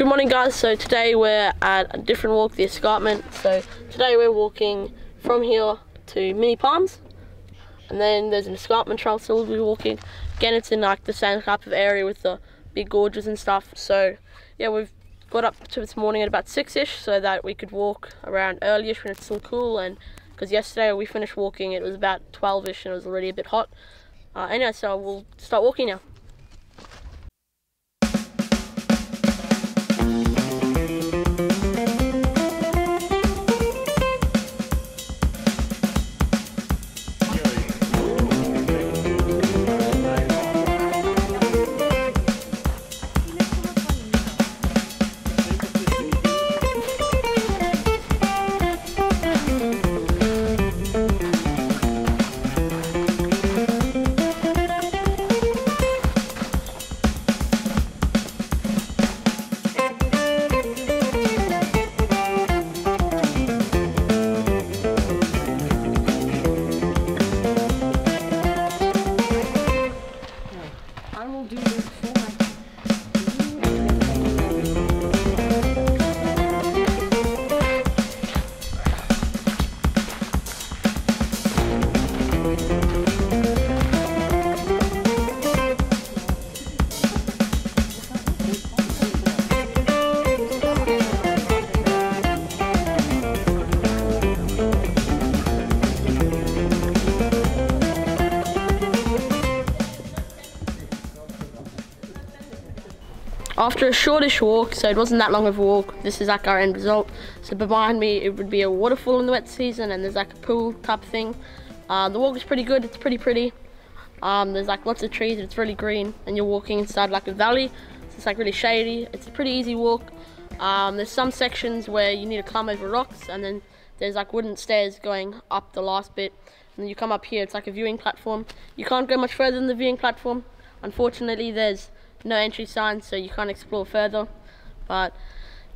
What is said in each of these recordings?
Good morning guys, so today we're at a different walk, the escarpment. So today we're walking from here to Mini Palms and then there's an escarpment trail so we'll be walking. Again it's in like the same type of area with the big gorges and stuff. So yeah we've got up to this morning at about 6ish so that we could walk around earlyish when it's still cool and because yesterday we finished walking it was about 12ish and it was already a bit hot. Uh, anyway so we'll start walking now. After a shortish walk, so it wasn't that long of a walk, this is like our end result. So behind me it would be a waterfall in the wet season and there's like a pool type thing. Uh, the walk is pretty good, it's pretty pretty. Um, there's like lots of trees, it's really green and you're walking inside like a valley. So it's like really shady, it's a pretty easy walk. Um, there's some sections where you need to climb over rocks and then there's like wooden stairs going up the last bit. And then you come up here, it's like a viewing platform. You can't go much further than the viewing platform. Unfortunately, there's no entry signs, so you can't explore further. But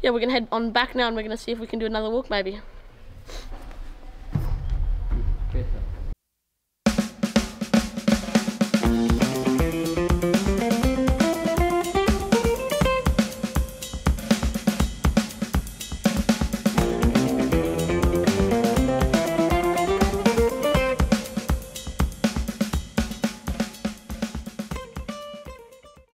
yeah, we're gonna head on back now and we're gonna see if we can do another walk maybe.